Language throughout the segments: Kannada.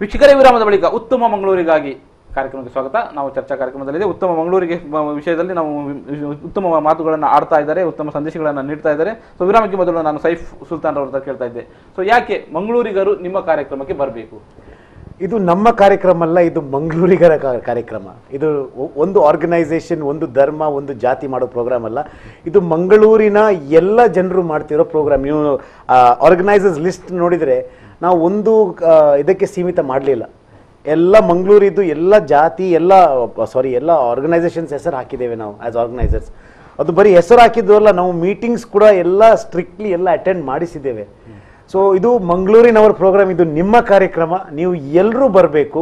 ವೀಕ್ಷಕರೇ ವಿರಾಮದ ಬಳಿಕ ಉತ್ತಮ ಮಂಗಳೂರಿಗಾಗಿ ಕಾರ್ಯಕ್ರಮಕ್ಕೆ ಸ್ವಾಗತ. ನಾವು ಚರ್ಚಾ ಕಾರ್ಯಕ್ರಮದಲ್ಲಿದೆ ಉತ್ತಮ ಮಂಗಳೂರಿಗೆ ವಿಷಯದಲ್ಲಿ ನಾವು ಉತ್ತಮ ಮಾತುಗಳನ್ನು ಆಡ್ತಾ ಇದ್ದಾರೆ, ಉತ್ತಮ ಸಂದೇಶಗಳನ್ನು ನೀಡ್ತಾ ಇದ್ದಾರೆ. ಸೊ ವಿರಾಮಕ್ಕೆ ಮೊದಲು ನಾನು ಸೈಫ್ ಸುಲ್ತಾನ್ ಅವ್ರ ಹತ್ರ ಕೇಳ್ತಾ ಇದ್ದೆ. ಸೊ ಯಾಕೆ ಮಂಗಳೂರಿಗರು ನಿಮ್ಮ ಕಾರ್ಯಕ್ರಮಕ್ಕೆ ಬರಬೇಕು? ಇದು ನಮ್ಮ ಕಾರ್ಯಕ್ರಮ ಅಲ್ಲ, ಇದು ಮಂಗಳೂರಿಗರ ಕಾರ್ಯಕ್ರಮ. ಇದು ಒಂದು ಆರ್ಗನೈಸೇಷನ್ ಒಂದು ಧರ್ಮ, ಒಂದು ಜಾತಿ ಮಾಡೋ ಪ್ರೋಗ್ರಾಮ್ ಅಲ್ಲ. ಇದು ಮಂಗಳೂರಿನ ಎಲ್ಲ ಜನರು ಮಾಡ್ತಿರೋ ಪ್ರೋಗ್ರಾಮ್ ನೀವು ಆರ್ಗನೈಸರ್ಸ್ ಲಿಸ್ಟ್ ನೋಡಿದರೆ ನಾವು ಒಂದು ಇದಕ್ಕೆ ಸೀಮಿತ ಮಾಡಲಿಲ್ಲ. ಎಲ್ಲ ಮಂಗಳೂರಿದ್ದು ಎಲ್ಲ ಜಾತಿ, ಎಲ್ಲ ಸಾರಿ ಎಲ್ಲ ಆರ್ಗನೈಸೇಷನ್ಸ್ ಹೆಸರು ಹಾಕಿದ್ದೇವೆ ನಾವು ಆ್ಯಸ್ ಆರ್ಗನೈಸರ್ಸ್ ಅದು ಬರೀ ಹೆಸರು ಹಾಕಿದ್ದು ಅಲ್ಲ ನಾವು ಮೀಟಿಂಗ್ಸ್ ಕೂಡ ಎಲ್ಲ ಸ್ಟ್ರಿಕ್ಟ್ಲಿ ಎಲ್ಲ ಅಟೆಂಡ್ ಮಾಡಿಸಿದ್ದೇವೆ. ಸೊ ಇದು ಮಂಗಳೂರಿನವರ ಪ್ರೋಗ್ರಾಮ್ ಇದು ನಿಮ್ಮ ಕಾರ್ಯಕ್ರಮ. ನೀವು ಎಲ್ಲರೂ ಬರಬೇಕು.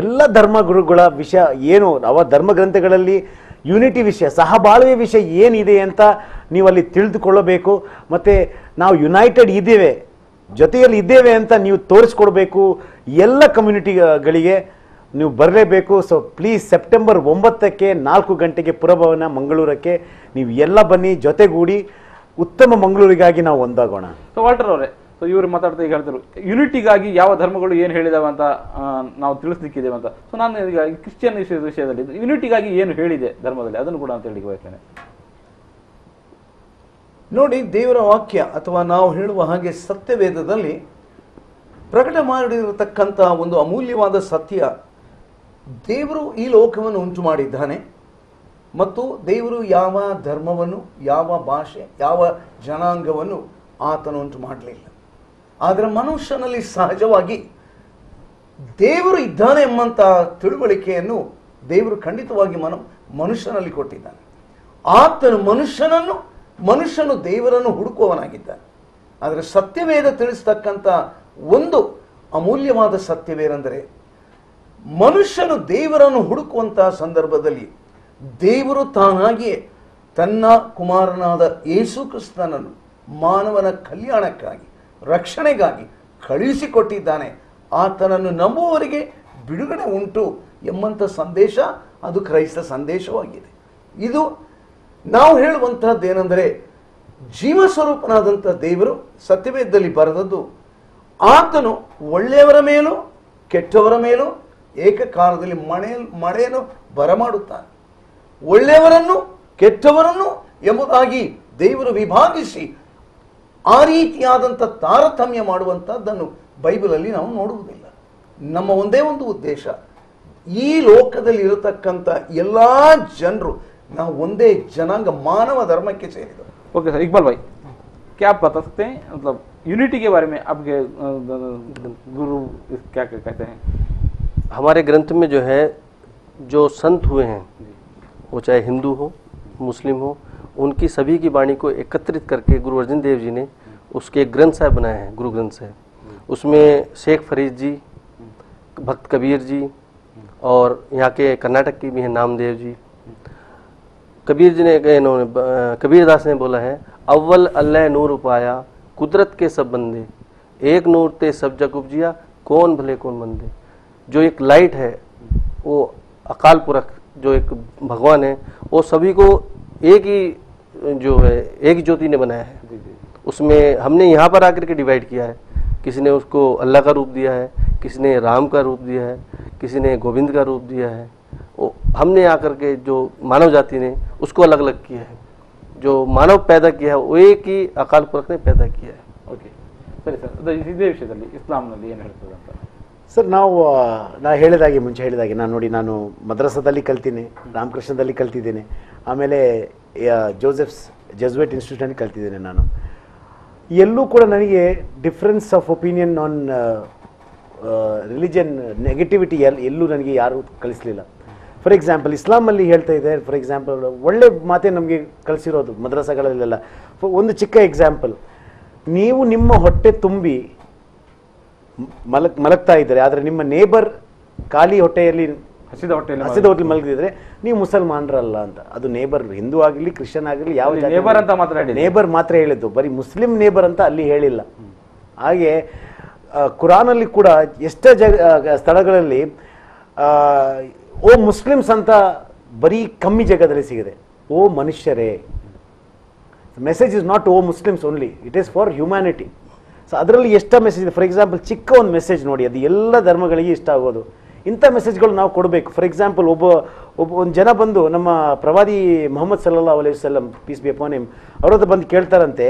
ಎಲ್ಲ ಧರ್ಮಗುರುಗಳ ವಿಷಯ ಏನು, ಅವ ಧರ್ಮ ಗ್ರಂಥಗಳಲ್ಲಿ ಯೂನಿಟಿ ವಿಷಯ, ಸಹಬಾಳ್ವೆ ವಿಷಯ ಏನಿದೆ ಅಂತ ನೀವು ಅಲ್ಲಿ ತಿಳಿದುಕೊಳ್ಳಬೇಕು. ಮತ್ತು ನಾವು ಯುನೈಟೆಡ್ ಇದ್ದೇವೆ. ಜೊತೆಯಲ್ಲಿ ಇದ್ದೇವೆ ಅಂತ ನೀವು ತೋರಿಸ್ಕೊಡ್ಬೇಕು ಎಲ್ಲ ಕಮ್ಯುನಿಟಿಗಳಿಗೆ ನೀವು ಬರಲೇಬೇಕು. ಸೊ ಪ್ಲೀಸ್ ಸೆಪ್ಟೆಂಬರ್ ಒಂಬತ್ತಕ್ಕೆ ನಾಲ್ಕು ಗಂಟೆಗೆ ಪುರಭವನ ಮಂಗಳೂರಕ್ಕೆ ನೀವು ಎಲ್ಲ ಬನ್ನಿ, ಜೊತೆಗೂಡಿ ಉತ್ತಮ ಮಂಗಳೂರಿಗಾಗಿ ನಾವು ಒಂದಾಗೋಣ. ಸೊ ವಾಲ್ಟರ್ ಅವರೇ ಸೊ ಇವರು ಮಾತಾಡ್ತಾ ಈಗ ಹೇಳ್ತಾರೆ ಯುನಿಟಿಗಾಗಿ ಯಾವ ಧರ್ಮಗಳು ಏನು ಹೇಳಿದಾವೆ ಅಂತ ನಾವು ತಿಳಿಸ್ಲಿಕ್ಕಿದ್ದೇವೆ ಅಂತ. ಸೊ ನಾನು ಈಗ ಕ್ರಿಶ್ಚಿಯನ್ ವಿಷಯದ ವಿಷಯದಲ್ಲಿ ಯುನಿಟಿಗಾಗಿ ಏನು ಹೇಳಿದೆ ಧರ್ಮದಲ್ಲಿ, ಅದನ್ನು ಕೂಡ ಅಂತ ಹೇಳಿ ಬಯಸ್ತೇನೆ ನೋಡಿ ದೇವರ ವಾಕ್ಯ ಅಥವಾ ನಾವು ಹೇಳುವ ಹಾಗೆ ಸತ್ಯವೇದದಲ್ಲಿ ಪ್ರಕಟ ಮಾಡಿರತಕ್ಕಂಥ ಒಂದು ಅಮೂಲ್ಯವಾದ ಸತ್ಯ, ದೇವರು ಈ ಲೋಕವನ್ನು ಉಂಟು ಮಾಡಿದ್ದಾನೆ ಮತ್ತು ದೇವರು ಯಾವ ಧರ್ಮವನ್ನು, ಯಾವ ಭಾಷೆ, ಯಾವ ಜನಾಂಗವನ್ನು ಆತನು ಉಂಟು ಮಾಡಲಿಲ್ಲ ಆದರೆ ಮನುಷ್ಯನಲ್ಲಿ ಸಹಜವಾಗಿ ದೇವರು ಇದ್ದಾನೆ ಎಂಬಂತಹ ತಿಳುವಳಿಕೆಯನ್ನು ದೇವರು ಖಂಡಿತವಾಗಿ ಮನು ಮನುಷ್ಯನಲ್ಲಿ ಕೊಟ್ಟಿದ್ದಾನೆ. ಆತನು ಮನುಷ್ಯನನ್ನು ಮನುಷ್ಯನು ದೇವರನ್ನು ಹುಡುಕುವವನಾಗಿದ್ದಾನೆ. ಆದರೆ ಸತ್ಯವೇದ ತಿಳಿಸ್ತಕ್ಕಂಥ ಒಂದು ಅಮೂಲ್ಯವಾದ ಸತ್ಯವೇನೆಂದರೆ ಮನುಷ್ಯನು ದೇವರನ್ನು ಹುಡುಕುವಂತಹ ಸಂದರ್ಭದಲ್ಲಿ ದೇವರು ತಾನಾಗಿಯೇ ತನ್ನ ಕುಮಾರನಾದ ಯೇಸು ಕ್ರಿಸ್ತನನ್ನು ಮಾನವನ ಕಲ್ಯಾಣಕ್ಕಾಗಿ, ರಕ್ಷಣೆಗಾಗಿ ಕಳುಹಿಸಿಕೊಟ್ಟಿದ್ದಾನೆ. ಆತನನ್ನು ನಂಬುವವರಿಗೆ ಬಿಡುಗಡೆ ಉಂಟು ಎಂಬಂಥ ಸಂದೇಶ ಅದು ಕ್ರೈಸ್ತ ಸಂದೇಶವಾಗಿದೆ. ಇದು ನಾವು ಹೇಳುವಂತಹದ್ದು ಏನೆಂದರೆ ಜೀವಸ್ವರೂಪನಾದಂಥ ದೇವರು ಸತ್ಯವೇದದಲ್ಲಿ ಬರೆದದ್ದು, ಆತನು ಒಳ್ಳೆಯವರ ಮೇಲೂ, ಕೆಟ್ಟವರ ಮೇಲೂ, ಏಕಕಾಲದಲ್ಲಿ ಮಣೆ ಮಳೆಯನ್ನು ಬರಮಾಡುತ್ತಾನೆ. ಒಳ್ಳೆಯವರನ್ನು, ಕೆಟ್ಟವರನ್ನು ಎಂಬುದಾಗಿ ದೇವರು ವಿಭಾಗಿಸಿ ಆ ರೀತಿಯಾದಂಥ ತಾರತಮ್ಯ ಮಾಡುವಂಥದ್ದನ್ನು ಬೈಬಲಲ್ಲಿ ನಾವು ನೋಡುವುದಿಲ್ಲ. ನಮ್ಮ ಒಂದೇ ಒಂದು ಉದ್ದೇಶ, ಈ ಲೋಕದಲ್ಲಿ ಇರತಕ್ಕಂಥ ಎಲ್ಲ ಜನರು ನಾವು ಒಂದೇ ಜನಾಂಗ ಮಾನವ ಧರ್ಮಕ್ಕೆ ಸೇರಿದವರು ओके सर इकबाल भाई क्या आप बता सकते हैं मतलब यूनिटी के बारे में आपके अ, गुरु क्या क्या कहते हैं हमारे ग्रंथ में जो है जो संत हुए हैं वो चाहे हिंदू हो मुस्लिम हो उनकी सभी की वाणी को एकत्रित करके गुरु अर्जन देव जी ने उसके एक ग्रंथ साहब बनाए हैं गुरु ग्रंथ साहब उसमें शेख फरीद जी भक्त कबीर जी और यहाँ के कर्नाटक के भी हैं नामदेव जी कबीर जी ने इन्होंने कबीर दास ने बोला है अव्वल अल्लाह नूर उपाया कुदरत के सब बंदे एक नूर ते सब जग उपजिया कौन भले कौन बंदे जो एक लाइट है वो अकाल पुरख जो एक भगवान है वो सभी को एक ही जो है एक ज्योति ने बनाया है। उसमें हमने यहाँ पर आकर के डिवाइड किया है। किसी ने उसको अल्लाह का रूप दिया है किसी ने राम का रूप दिया है किसी ने गोविंद का रूप दिया है। वो हमने आकर के जो मानव जाति ने उसको अलग अलग किया है जो मानव पैदा किया है वो एक ही अकाल पुरख ने पैदा किया है ಓಕೆ ಸರಿ ಸರ್ ಅದು ಇದೇ ವಿಷಯದಲ್ಲಿ ಇಸ್ಲಾಂನಲ್ಲಿ ಏನು ಹೇಳ್ತದೆ ಅಂತ ಸರ್ ನಾವು ಆ, ನಾ ಹೇಳಿದಾಗೆ ಮುಂಚೆ ಹೇಳಿದಾಗೆ ನಾನು ನೋಡಿ ನಾನು ಮದ್ರಸಾದಲ್ಲಿ ಕಲ್ತೀನಿ ರಾಮಕೃಷ್ಣದಲ್ಲಿ ಕಲ್ತಿದ್ದೇನೆ ಆಮೇಲೆ ಆ, ಜೋಸೆಫ್ಸ್ ಜೆಸ್ವೆಟ್ ಇನ್ಸ್ಟಿಟ್ಯೂಟಲ್ಲಿ ಕಲ್ತಿದ್ದೇನೆ ನಾನು ಎಲ್ಲೂ ಕೂಡ ನನಗೆ difference of opinion on religion negativity L ಎಲ್ಲೂ ನನಗೆ ಯಾರೂ ಕಲಿಸಲಿಲ್ಲ ಫಾರ್ ಎಕ್ಸಾಂಪಲ್ ಇಸ್ಲಾಮಲ್ಲಿ ಹೇಳ್ತಾ ಇದೆ ಫಾರ್ ಎಕ್ಸಾಂಪಲ್ ಒಳ್ಳೆ ಮಾತೆ ನಮಗೆ ಕಲಿಸಿರೋದು ಮದ್ರಸಾಗಳಲ್ಲೆಲ್ಲ. ಒಂದು ಚಿಕ್ಕ ಎಕ್ಸಾಂಪಲ್ ನೀವು ನಿಮ್ಮ ಹೊಟ್ಟೆ ತುಂಬಿ ಮಲಕ್ ಮಲಗ್ತಾ ಇದ್ದಾರೆ ಆದರೆ ನಿಮ್ಮ ನೇಬರ್ ಖಾಲಿ ಹೊಟ್ಟೆಯಲ್ಲಿ ಹಸಿದ ಹೊಟ್ಟೆ ಹಸಿದ ಹೊಟ್ಟೆ ಮಲಗಿದ್ರೆ ನೀವು ಮುಸಲ್ಮಾನರಲ್ಲ ಅಂತ. ಅದು ನೇಬರ್ ಹಿಂದೂ ಆಗಲಿ ಕ್ರಿಶ್ಚಿಯನ್ ಆಗಲಿ ಯಾವ ನೇಬರ್ ಅಂತ ಮಾತ್ರ. ನೇಬರ್ ಮಾತ್ರ ಹೇಳಿದ್ದು. ಬರೀ ಮುಸ್ಲಿಂ ನೇಬರ್ ಅಂತ ಅಲ್ಲಿ ಹೇಳಿಲ್ಲ. ಹಾಗೆ ಕುರಾನಲ್ಲಿ ಕೂಡ ಎಷ್ಟೇ ಜ ಸ್ಥಳಗಳಲ್ಲಿ ಓ ಮುಸ್ಲಿಮ್ಸ್ ಅಂತ ಬರೀ ಕಮ್ಮಿ ಜಾಗದಲ್ಲಿ ಸಿಗಿದೆ. ಓ ಮನುಷ್ಯರೇ. Message is not O Muslims only it is for humanity so ಅದರಲ್ಲಿ ಎಷ್ಟ ಮೆಸೇಜ್ ಇದೆ? ಫಾರ್ ಎಕ್ಸಾಂಪಲ್ ಚಿಕ್ಕ ಒಂದು ಮೆಸೇಜ್ ನೋಡಿ, ಅದು ಎಲ್ಲ ಧರ್ಮಗಳಿಗೆ ಇಷ್ಟ ಆಗೋದು. ಇಂಥ ಮೆಸೇಜ್ಗಳು ನಾವು ಕೊಡಬೇಕು. ಫಾರ್ ಎಕ್ಸಾಂಪಲ್ ಒಬ್ಬ ಒಬ್ಬ, ಒಂದು ಜನ ಬಂದು ನಮ್ಮ ಪ್ರವಾದಿ ಮೊಹಮ್ಮದ್ ಸಲ್ಲಾ ಅಲೈಹಿ ವಸಲ್ಲಂ ಪೀಸ್ ಬಿ ಅಪೋನಿಮ್ ಅವ್ರ ಹತ್ರ ಬಂದು ಕೇಳ್ತಾರಂತೆ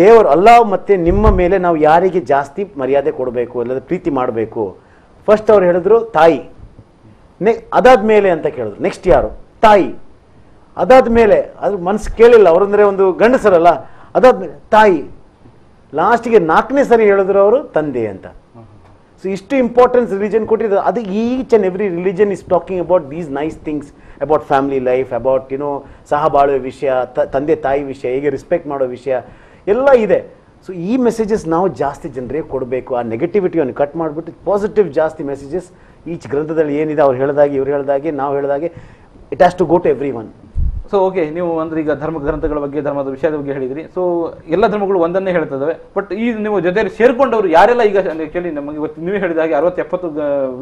ದೇವರು ಅಲ್ಲಾಹ್ ಮತ್ತು ನಿಮ್ಮ ಮೇಲೆ ನಾವು ಯಾರಿಗೆ ಜಾಸ್ತಿ ಮರ್ಯಾದೆ ಕೊಡಬೇಕು, ಅಲ್ಲದ ಪ್ರೀತಿ ಮಾಡಬೇಕು? ಫಸ್ಟ್ ಅವ್ರು ಹೇಳಿದ್ರು ತಾಯಿ. ನೆ ಅದಾದ ಮೇಲೆ ಅಂತ ಕೇಳಿದ್ರು. ನೆಕ್ಸ್ಟ್ ಯಾರು? ತಾಯಿ. ಅದಾದ ಮೇಲೆ ಅದ್ರ ಮನಸ್ಸು ಕೇಳಿಲ್ಲ. ಅವರಂದ್ರೆ ಒಂದು ಗಂಡಸರಲ್ಲ. ಅದಾದ್ಮೇಲೆ, ತಾಯಿ. ಲಾಸ್ಟಿಗೆ ನಾಲ್ಕನೇ ಸರಿ ಹೇಳಿದ್ರು ಅವರು ತಂದೆ ಅಂತ. ಸೊ ಇಷ್ಟು ಇಂಪಾರ್ಟೆನ್ಸ್ ರಿಲಿಜನ್ ಕೊಟ್ಟಿದ್ದು. ಅದು each and every religion is talking about these nice things about family life about you know ಸಹ ಬಾಳುವ ವಿಷಯ ತಂದೆ ತಾಯಿ ವಿಷಯ, ಹೇಗೆ ರೆಸ್ಪೆಕ್ಟ್ ಮಾಡೋ ವಿಷಯ, ಎಲ್ಲ ಇದೆ. ಸೊ ಈ ಮೆಸೇಜಸ್ ನಾವು ಜಾಸ್ತಿ ಜನರಿಗೆ ಕೊಡಬೇಕು. ಆ ನೆಗೆಟಿವಿಟಿಯನ್ನು ಕಟ್ ಮಾಡಿಬಿಟ್ಟು ಪಾಸಿಟಿವ್ ಜಾಸ್ತಿ ಮೆಸೇಜಸ್ ಈಚ್ ಗ್ರಂಥದಲ್ಲಿ ಏನಿದೆ ಅವ್ರು ಹೇಳಿದಾಗೆ ಇವ್ರು ಹೇಳಿದಾಗೆ ನಾವು ಹೇಳಿದಾಗೆ it has to go to everyone so okay ನೀವು ಅಂದ್ರೆ ಈಗ ಧರ್ಮ ಗ್ರಂಥಗಳ ಬಗ್ಗೆ ಧರ್ಮದ ವಿಷಯದ ಬಗ್ಗೆ ಹೇಳಿದ್ರಿ. ಸೊ ಎಲ್ಲ ಧರ್ಮಗಳು ಒಂದನ್ನೇ ಹೇಳ್ತದವೆ. ಬಟ್ ಈ ನೀವು ಜೊತೆಯಲ್ಲಿ ಸೇರ್ಕೊಂಡವರು ಯಾರೆಲ್ಲ ಈಗ ಕೇಳಿ ನಮಗೆ ಇವತ್ತು ನೀವು ಹೇಳಿದ ಹಾಗೆ ಅರವತ್ತು ಎಪ್ಪತ್ತು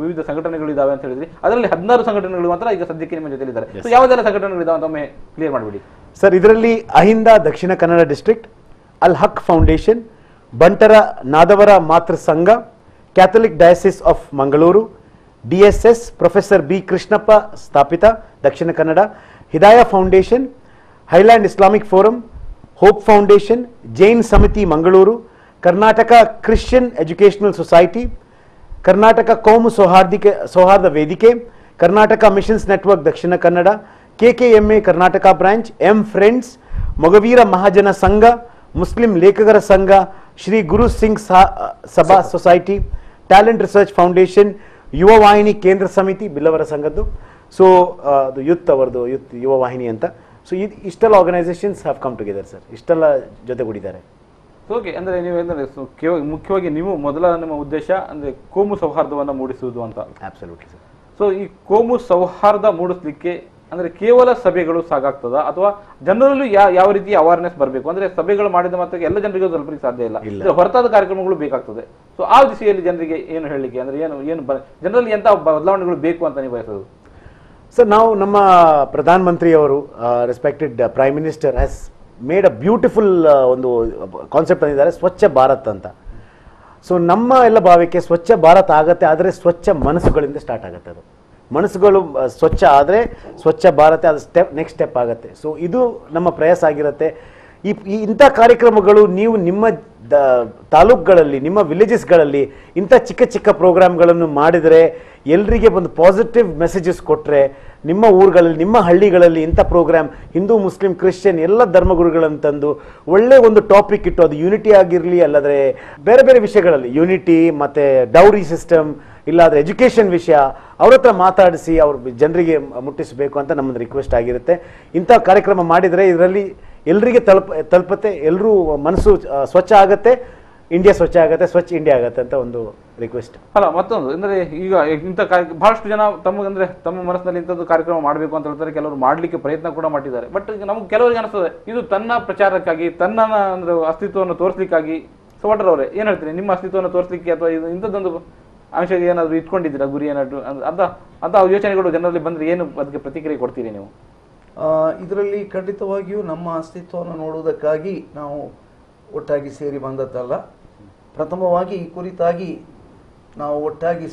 ವಿವಿಧ ಸಂಘಟನೆಗಳಿದಾವೆ ಅಂತ ಹೇಳಿದ್ರಿ. ಅದರಲ್ಲಿ ಹದಿನಾರು ಸಂಘಟನೆಗಳು ಮಾತ್ರ ಈಗ ಸದ್ಯಕ್ಕೆ ನಿಮ್ಮ ಜೊತೆಲಿದ್ದಾರೆ. ಸೊ ಯಾವುದೆಲ್ಲ ಸಂಘಟನೆಗಳಿದ್ದಾವೆ ಅಂತ ಒಮ್ಮೆ ಕ್ಲಿಯರ್ ಮಾಡಿಬಿಡಿ. ಸರ್ ಇದರಲ್ಲಿ Ahinda Dakshina Kannada district ಅಲ್ ಹಕ್ foundation Bantara Nadavara Matru Sangha Catholic diocese of Mangaluru D S S professor B Krishnappa ಸ್ಥಾಪಿತ Dakshina Kannada Hidaya foundation highland Islamic forum hope foundation Jain Samiti Mangaluru Karnataka Christian educational society Karnataka Komu ಸೌಹಾರ್ದಿಕೆ Souharda Vedike Karnataka missions network Dakshina Kannada KKMA Karnataka branch M friends Mogaveera Mahajana Sangha Muslim ಲೇಖಕರ ಸಂಘ Shri Guru Singh Sabha society talent research foundation Yuva Vahini ಕೇಂದ್ರ ಸಮಿತಿ ಬಿಲ್ಲವರ ಸಂಘದ್ದು. ಸೊ ಅದು ಯುತ್ ಅವರದು ಯುತ್ ಯುವ ವಾಹಿನಿ ಅಂತ. ಸೊ ಇದು ಇಷ್ಟೆಲ್ಲ organisations have come together sir ಇಷ್ಟೆಲ್ಲ ಜೊತೆಗೂಡಿದ್ದಾರೆ. ಓಕೆ ಅಂದರೆ ನೀವು ಏನಂದರೆ ಮುಖ್ಯವಾಗಿ ನೀವು ಮೊದಲ ನಿಮ್ಮ ಉದ್ದೇಶ ಅಂದರೆ ಕೋಮು ಸೌಹಾರ್ದವನ್ನು ಮೂಡಿಸುವುದು ಅಂತ. ಆಬ್ಸಲ್ಯೂಟ್ಲಿ ಸರ್ ಸೊ ಈ ಕೋಮು ಸೌಹಾರ್ದ ಮೂಡಿಸ್ಲಿಕ್ಕೆ ಅಂದ್ರೆ ಕೇವಲ ಸಭೆಗಳು ಸಾಕಾಗ್ತದ? ಅಥವಾ ಜನರಲ್ಲೂ ಯಾವ ರೀತಿ ಅವೇರ್ನೆಸ್ ಬರಬೇಕು? ಅಂದ್ರೆ ಸಭೆಗಳು ಮಾಡಿದ ಮಾತ್ರಕ್ಕೆ ಎಲ್ಲ ಜನರಿಗೂ ತಲುಪಲಿಕ್ಕೆ ಸಾಧ್ಯ ಇಲ್ಲ. ಇಲ್ಲ. ಹೊರತಾದ ಕಾರ್ಯಕ್ರಮಗಳು ಬೇಕಾಗ್ತದೆ. ಸೊ ಆ ದಿಸೆಯಲ್ಲಿ ಜನರಿಗೆ ಏನು ಹೇಳಲಿಕ್ಕೆ? ಅಂದ್ರೆ ಏನು ಏನು ಜನರಲ್ಲಿ ಎಂತ ಬದಲಾವಣೆಗಳು ಬೇಕು ಅಂತ ನೀವು ಬಯಸೋದು? ಸರ್ ನಾವು ನಮ್ಮ ಪ್ರಧಾನ ಮಂತ್ರಿಯವರು respected prime minister has made a beautiful ಒಂದು ಕಾನ್ಸೆಪ್ಟ್ ತಂದಿದ್ದಾರೆ ಸ್ವಚ್ಛ ಭಾರತ್ ಅಂತ. ಸೊ ನಮ್ಮ ಎಲ್ಲ ಭಾವಕ್ಕೆ ಸ್ವಚ್ಛ ಭಾರತ್ ಆಗತ್ತೆ ಆದರೆ ಸ್ವಚ್ಛ ಮನಸ್ಸುಗಳಿಂದ ಸ್ಟಾರ್ಟ್ ಆಗುತ್ತೆ ಅದು. ಮನಸ್ಸುಗಳು ಸ್ವಚ್ಛ ಆದರೆ ಸ್ವಚ್ಛ ಭಾರತ ಅದು ಸ್ಟೆಪ್ ನೆಕ್ಸ್ಟ್ ಸ್ಟೆಪ್ ಆಗುತ್ತೆ. ಸೊ ಇದು ನಮ್ಮ ಪ್ರಯಾಸ ಆಗಿರುತ್ತೆ. ಈ ಇಂಥ ಕಾರ್ಯಕ್ರಮಗಳು ನೀವು ನಿಮ್ಮ ದ, ತಾಲೂಕುಗಳಲ್ಲಿ, ನಿಮ್ಮ ವಿಲೇಜಸ್ಗಳಲ್ಲಿ ಇಂಥ ಚಿಕ್ಕ ಚಿಕ್ಕ ಪ್ರೋಗ್ರಾಮ್ಗಳನ್ನು ಮಾಡಿದರೆ ಎಲ್ಲರಿಗೆ ಒಂದು ಪಾಸಿಟಿವ್ ಮೆಸೇಜಸ್ ಕೊಟ್ಟರೆ ನಿಮ್ಮ ಊರುಗಳಲ್ಲಿ, ನಿಮ್ಮ ಹಳ್ಳಿಗಳಲ್ಲಿ ಇಂಥ ಪ್ರೋಗ್ರಾಮ್ ಹಿಂದೂ, ಮುಸ್ಲಿಂ, ಕ್ರಿಶ್ಚಿಯನ್ ಎಲ್ಲ ಧರ್ಮಗುರುಗಳನ್ನು ತಂದು ಒಳ್ಳೆ ಒಂದು ಟಾಪಿಕ್ ಇಟ್ಟು ಅದು ಯೂನಿಟಿ ಆಗಿರಲಿ, ಅಲ್ಲದ್ರೆ ಬೇರೆ ಬೇರೆ ವಿಷಯಗಳಲ್ಲಿ ಯೂನಿಟಿ ಮತ್ತು ಡೌರಿ ಸಿಸ್ಟಮ್ ಇಲ್ಲಾದ್ರೆ ಎಜುಕೇಷನ್ ವಿಷಯ, ಅವ್ರ ಹತ್ರ ಮಾತಾಡಿಸಿ ಅವ್ರ ಜನರಿಗೆ ಮುಟ್ಟಿಸಬೇಕು ಅಂತ ನಮ್ಮದು ರಿಕ್ವೆಸ್ಟ್ ಆಗಿರುತ್ತೆ. ಇಂಥ ಕಾರ್ಯಕ್ರಮ ಮಾಡಿದರೆ ಇದರಲ್ಲಿ ಎಲ್ಲರಿಗೆ ತಲುಪ, ತಲುಪತ್ತೆ ಎಲ್ಲರೂ ಮನಸ್ಸು ಸ್ವಚ್ಛ ಆಗತ್ತೆ ಇಂಡಿಯಾ ಸ್ವಚ್ಛ ಆಗತ್ತೆ, ಸ್ವಚ್ಛ ಇಂಡಿಯಾ ಆಗತ್ತೆ ಅಂತ ಒಂದು ರಿಕ್ವೆಸ್ಟ್ ಅಲ್ಲ, ಮತ್ತೊಂದು, ಅಂದ್ರೆ ಈಗ ಇಂಥ ಕಾರ್ಯ, ಬಹಳಷ್ಟು ಜನ ತಮ್ಮ ಅಂದ್ರೆ ತಮ್ಮ ಮನಸ್ಸಿನಲ್ಲಿ ಇಂಥದ್ದು ಕಾರ್ಯಕ್ರಮ ಮಾಡಬೇಕು ಅಂತ ಹೇಳ್ತಾರೆ, ಕೆಲವರು ಮಾಡಲಿಕ್ಕೆ ಪ್ರಯತ್ನ ಕೂಡ ಮಾಡಿದ್ದಾರೆ ಬಟ್ ನಮ್ಗೆ ಕೆಲವರಿಗೆ ಅನಿಸ್ತದೆ, ಇದು ತನ್ನ ಪ್ರಚಾರಕ್ಕಾಗಿ, ತನ್ನ ಅಂದ್ರೆ ಅಸ್ತಿತ್ವವನ್ನು ತೋರಿಸ್ಲಿಕ್ಕಾಗಿ ಸೋಟರ್ ಅವರೇ? ಏನ್ ಹೇಳ್ತೀರಿ? ನಿಮ್ಮ ಅಸ್ತಿತ್ವವನ್ನು ತೋರಿಸ್ಲಿಕ್ಕೆ ಅಥವಾ ಇದು ಇಂಥದ್ದೊಂದು ಅಂಶ ಏನಾದರೂ ಇಟ್ಕೊಂಡಿದ್ದೀರಾ ಗುರಿ ಏನಾದ್ರು? ಅಂತ ಅಂತ ಯೋಚನೆಗಳು ಜನರಲ್ಲಿ ಬಂದರೆ ಏನು ಅದಕ್ಕೆ ಪ್ರತಿಕ್ರಿಯೆ ಕೊಡ್ತೀರಿ ನೀವು? ಇದರಲ್ಲಿ ಖಂಡಿತವಾಗಿಯೂ ನಮ್ಮ ಅಸ್ತಿತ್ವವನ್ನು ನೋಡುವುದಕ್ಕಾಗಿ ನಾವು ಒಟ್ಟಾಗಿ ಸೇರಿ ಬಂದದ್ದಲ್ಲ. ಪ್ರಥಮವಾಗಿ ಈ ಕುರಿತಾಗಿ ನಾವು ಒಟ್ಟಾಗಿ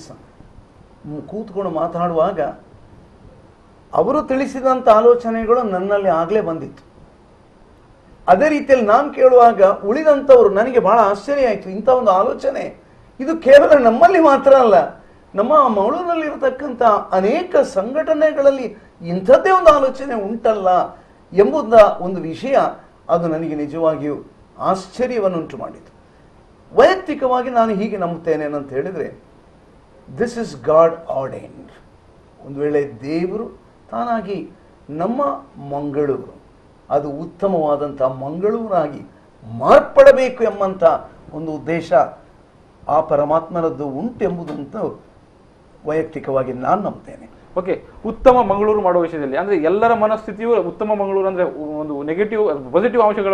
ಕೂತ್ಕೊಂಡು ಮಾತನಾಡುವಾಗ ಅವರು ತಿಳಿಸಿದಂಥ ಆಲೋಚನೆಗಳು ನನ್ನಲ್ಲಿ ಆಗಲೇ ಬಂದಿತ್ತು. ಅದೇ ರೀತಿಯಲ್ಲಿ ನಾನು ಕೇಳುವಾಗ ಉಳಿದಂಥವರು ನನಗೆ ಬಹಳ ಆಶ್ಚರ್ಯ ಆಯಿತು. ಇಂಥ ಒಂದು ಆಲೋಚನೆ ಇದು ಕೇವಲ ನಮ್ಮಲ್ಲಿ ಮಾತ್ರ ಅಲ್ಲ, ನಮ್ಮ ಮಂಗಳೂರಿನಲ್ಲಿರತಕ್ಕಂಥ ಅನೇಕ ಸಂಘಟನೆಗಳಲ್ಲಿ ಇಂಥದ್ದೇ ಒಂದು ಆಲೋಚನೆ ಉಂಟಲ್ಲ ಎಂಬುದ ಒಂದು ವಿಷಯ ಅದು ನನಗೆ ನಿಜವಾಗಿಯೂ ಆಶ್ಚರ್ಯವನ್ನುಂಟು ಮಾಡಿತು. ವೈಯಕ್ತಿಕವಾಗಿ ನಾನು ಹೀಗೆ ನಂಬುತ್ತೇನೆ ಅಂತ ಹೇಳಿದರೆ ದಿಸ್ ಇಸ್ ಗಾಡ್ ಆರ್ಡೈನ್ಡ್ ಒಂದು ವೇಳೆ ದೇವರು ತಾನಾಗಿ ನಮ್ಮ ಮಂಗಳೂರು, ಅದು ಉತ್ತಮವಾದಂಥ ಮಂಗಳೂರಾಗಿ ಮಾರ್ಪಡಬೇಕು ಎಂಬಂಥ ಒಂದು ಉದ್ದೇಶ ಆ ಪರಮಾತ್ಮನದ್ದು ಉಂಟೆಂಬುದಂತೂ ವೈಯಕ್ತಿಕವಾಗಿ ನಾನು ನಂಬ್ತೇನೆ. ಓಕೆ ಉತ್ತಮ ಮಂಗಳೂರು ಮಾಡುವ ವಿಷಯದಲ್ಲಿ, ಅಂದ್ರೆ ಎಲ್ಲರ ಮನಸ್ಥಿತಿಯು ಉತ್ತಮ ಮಂಗಳೂರು ಅಂದ್ರೆ ಒಂದು ನೆಗೆಟಿವ್ ಪಾಸಿಟಿವ್ ಅಂಶಗಳ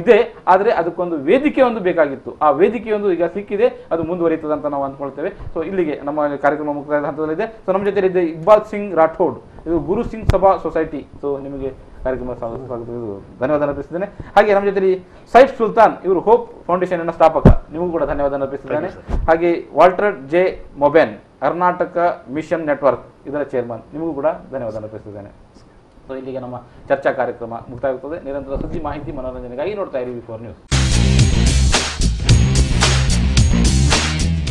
ಇದೆ, ಆದರೆ ಅದಕ್ಕೊಂದು ವೇದಿಕೆ ಒಂದು ಬೇಕಾಗಿತ್ತು. ಆ ವೇದಿಕೆಯೊಂದು ಈಗ ಸಿಕ್ಕಿದೆ, ಅದು ಮುಂದುವರಿಯುತ್ತದೆ ಅಂತ ನಾವು ಅಂದ್ಕೊಳ್ತೇವೆ. ಸೊ ಇಲ್ಲಿಗೆ ನಮ್ಮ ಕಾರ್ಯಕ್ರಮ ಮುಕ್ತಾಯದ ಹಂತದಲ್ಲಿದೆ. ಸೊ ನಮ್ಮ ಜೊತೆ ಇಕ್ಬಾಲ್ ಸಿಂಗ್ ರಾಠೋಡ್, ಇದು ಗುರು ಸಿಂಗ್ ಸಭಾ ಸೊಸೈಟಿ. ಸೊ ನಿಮಗೆ ಕಾರ್ಯಕ್ರಮ ಸ್ವಾಗತ ಧನ್ಯವಾದ ಅರ್ಪಿಸಿದ್ದೇನೆ ಹಾಗೆ ನಮ್ಮ ಜೊತೆ ಸೈಫ್ ಸುಲ್ತಾನ್ ಇವರು ಹೋಪ್ ಫೌಂಡೇಶನ್ ಅನ್ನ ಸ್ಥಾಪಕ. ನಿಮಗೂ ಕೂಡ ಧನ್ಯವಾದ ಅರ್ಪಿಸಿದ್ದೇನೆ ಹಾಗೆ Walter J Moben Karnataka mission network ಇದರ ಚೇರ್ಮನ್. ನಿಮಗೂ ಕೂಡ ಧನ್ಯವಾದ ಅರ್ಪಿಸಿದ್ದೇನೆ ಸೊ ಇಲ್ಲಿಗೆ ನಮ್ಮ ಚರ್ಚಾ ಕಾರ್ಯಕ್ರಮ ಮುಕ್ತಾಯವಾಗುತ್ತದೆ ನಿರಂತರ ಸುದ್ದಿ ಮಾಹಿತಿ ಮನೋರಂಜನೆಗಾಗಿ ನೋಡ್ತಾ ಇರಿ ಫೋರ್ ನ್ಯೂಸ್